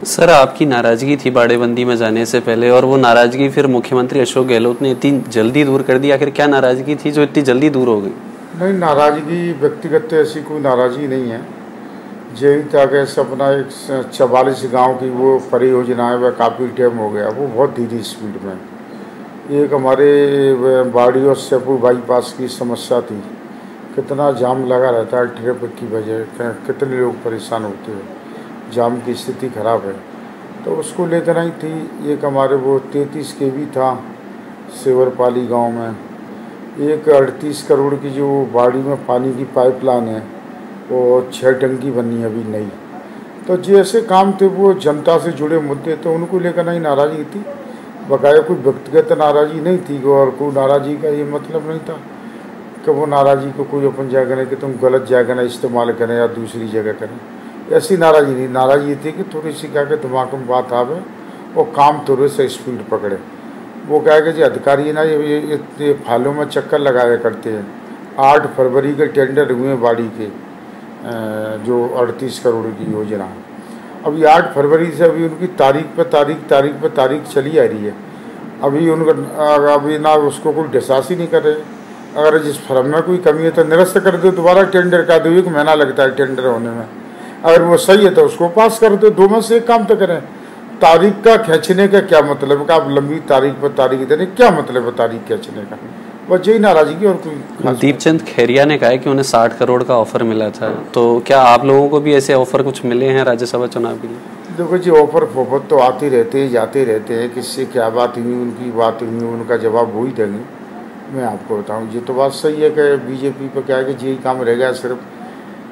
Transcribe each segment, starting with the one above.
Sir, आपकी नाराज़गी थी बाड़ेबंदी में जाने से पहले और वो नाराज़गी फिर मुख्यमंत्री अशोक गहलोत ने इतनी जल्दी दूर कर दी? आखिर क्या नाराज़गी थी जो इतनी जल्दी दूर हो गई? नहीं, नाराज़गी व्यक्तिगत तो ऐसी कोई नाराज़गी नहीं है। यही था कि अपना एक चवालीस गाँव की वो परियोजना है वह काफ़ी टाइम हो गया। वो बहुत धीरे स्पीड में। एक हमारे बाड़ी और सेपू बाईपास की समस्या थी। कितना जाम लगा रहता है ट्रैफ़िक की वजह कितने लोग परेशान होते हैं। जाम की स्थिति खराब है। तो उसको लेकर आई थी एक हमारे वो तैंतीस के भी था, सेवरपाली गाँव में। एक अड़तीस करोड़ की जो बाड़ी में पानी की पाइपलाइन है, वो छः टंकी बनी अभी नई। तो जैसे काम थे, वो जनता से जुड़े मुद्दे तो उनको लेकर नहीं नाराज़गी थी। बकाया कोई व्यक्तिगत नाराज़गी नहीं थी, और कोई नाराज़गी का ये मतलब नहीं था कि वो नाराज़गी को कोई अपन जगह करें कि तुम गलत जगह ना इस्तेमाल करें या दूसरी जगह करें। ऐसी नाराज़गी नाराज़गी थी कि थोड़ी सी क्या के दिमाग में बात आवे, वो काम थोड़े से स्पीड पकड़े। वो क्या कि जी अधिकारी ना, ये ये फालों में चक्कर लगाया करते हैं। आठ फरवरी के टेंडर हुए बाड़ी के जो अड़तीस करोड़ की योजना। अभी आठ फरवरी से अभी उनकी तारीख पर तारीख तारीख पर तारीख चली आ रही है। अभी उनका अभी ना उसको कोई डिसास ही नहीं कर रहे। अगर जिस फर्म में कोई कमी है तो निरस्त कर दो, दोबारा टेंडर का दो, एक महीना लगता है टेंडर होने में। अगर वो सही है तो उसको पास कर दो दो में से एक काम तो करें। तारीख का खींचने का क्या मतलब है? आप लंबी तारीख पर तारीख देने क्या मतलब है तारीख खींचने का? बस यही नाराज़गी और कोई दीपचंद खेरिया ने कहा है कि उन्हें साठ करोड़ का ऑफ़र मिला था। तो क्या आप लोगों को भी ऐसे ऑफ़र कुछ मिले हैं राज्यसभा चुनाव के लिए? देखो जी ऑफ़र फोफर तो आते रहते हैं जाते रहते हैं। किससे क्या बात हुई उनकी बात हुई उनका जवाब वो ही देंगे मैं आपको बताऊँ ये तो बात सही है कि बीजेपी पर क्या है कि यही काम रह गया सिर्फ़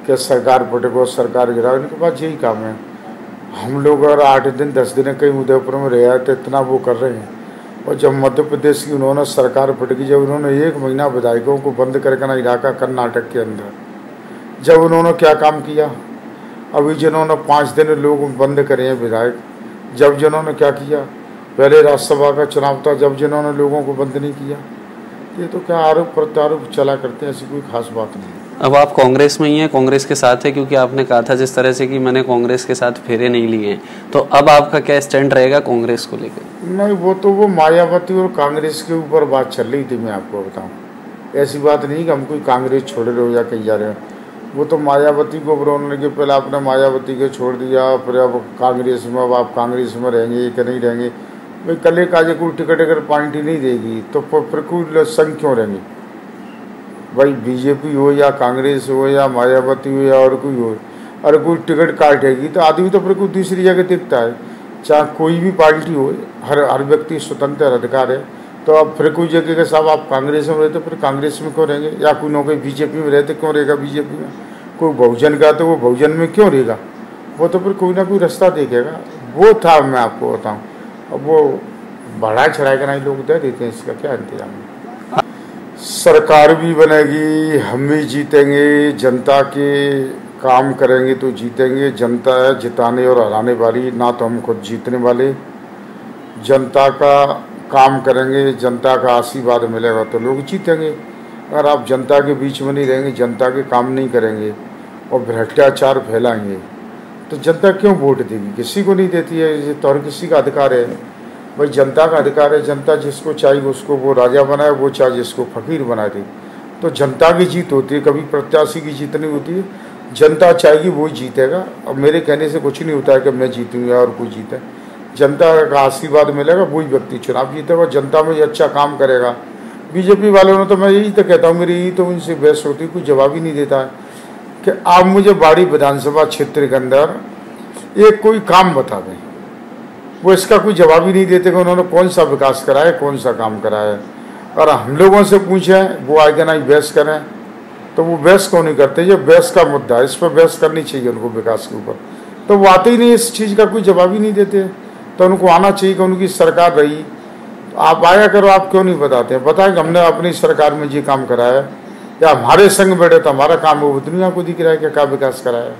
कि सरकार पटको सरकार गिराओ इनके पास यही काम है। हम लोग अगर आठ दिन, दस दिन कहीं उदयपुर में रह रहे तो इतना वो कर रहे हैं। और जब मध्य प्रदेश की उन्होंने सरकार पटकी जब उन्होंने एक महीना विधायकों को बंद करके ना इलाका, कर्नाटक के अंदर, जब उन्होंने क्या काम किया? अभी जिन्होंने पाँच दिन लोग बंद करे हैं विधायक, जब जिन्होंने क्या किया? पहले राज्यसभा का चुनाव था, जब जिन्होंने लोगों को बंद नहीं किया। ये तो क्या आरोप प्रत्यारोप चला करते हैं, ऐसी कोई खास बात नहीं अब आप कांग्रेस में ही हैं, कांग्रेस के साथ है, क्योंकि आपने कहा था जिस तरह से कि मैंने कांग्रेस के साथ फेरे नहीं लिए हैं। तो अब आपका क्या स्टैंड रहेगा कांग्रेस को लेकर? नहीं, वो तो वो मायावती और कांग्रेस के ऊपर बात चल रही थी, मैं आपको बताऊँ। ऐसी बात नहीं कि हम कोई कांग्रेस छोड़ रहे हो या कहीं जा रहे हो। वो तो मायावती को उन्होंने के पहले आपने मायावती को छोड़ दिया, फिर अब कांग्रेस में, अब आप कांग्रेस में रहेंगे कि नहीं रहेंगे। भाई, कल एक आज कोई टिकट अगर पार्टी नहीं देगी तो फिर कोई संघ क्यों रहेंगे? भाई बीजेपी हो या कांग्रेस हो या मायावती हो या और कोई हो अगर कोई टिकट काटेगी तो आदमी तो फिर कोई दूसरी जगह दिखता है। चाहे कोई भी पार्टी हो, हर हर व्यक्ति स्वतंत्र अधिकार है। तो अब फिर कोई जगह के साहब आप कांग्रेस में रहते फिर कांग्रेस में क्यों रहेंगे? या कोई नौकरी बीजेपी में रहते, क्यों रहेगा बीजेपी में? कोई बहुजन का तो वो बहुजन में क्यों रहेगा? वो तो फिर कोई ना कोई रास्ता देखेगा। वो था मैं आपको बताऊँ। अब वो बढ़ा चढ़ाए का नहीं लोग दे देते हैं, इसका क्या इंतज़ाम है? सरकार भी बनेगी, हम भी जीतेंगे, जनता के काम करेंगे तो जीतेंगे, जनता है जिताने और हराने वाली, ना तो हम खुद जीतने वाले। जनता का काम करेंगे, जनता का आशीर्वाद मिलेगा तो लोग जीतेंगे। अगर आप जनता के बीच में नहीं रहेंगे, जनता के काम नहीं करेंगे और भ्रष्टाचार फैलाएँगे तो जनता क्यों वोट देगी? किसी को नहीं देती है, ये तो हर किसी का अधिकार है। भाई जनता का अधिकार है, जनता जिसको चाहिए उसको वो राजा बनाए, वो चाहे जिसको फकीर बना दे। तो जनता की जीत होती है, कभी प्रत्याशी की जीत नहीं होती है। जनता चाहेगी वो जीतेगा। और मेरे कहने से कुछ नहीं होता है कि मैं जीतूँगा और कोई जीते। जनता का आशीर्वाद मिलेगा, वही व्यक्ति चुनाव जीतेगा जनता में अच्छा काम करेगा। बीजेपी वालों ने तो मैं यही तो कहता हूँ, मेरी यही तो उनसे बहस होती कोई जवाब ही नहीं देता है कि आप मुझे बाड़ी विधानसभा क्षेत्र के अंदर एक कोई काम बता दें। वो इसका कोई जवाब ही नहीं देते कि उन्होंने कौन सा विकास कराया, कौन सा काम कराया। और हम लोगों से पूछें, वो आगे ना बहस करें तो वो बहस क्यों नहीं करते? ये बहस का मुद्दा है, इस पर बहस करनी चाहिए उनको विकास के ऊपर। तो वो आते ही नहीं, इस चीज़ का कोई जवाब ही नहीं देते। तो उनको आना चाहिए कि उनकी सरकार रही। तो आप आया करो, आप क्यों नहीं बताते? बताए कि हमने अपनी सरकार में ये काम कराया या हमारे संग बैठे तो हमारा काम वो दुनिया को दिख रहा है कि क्या विकास कराया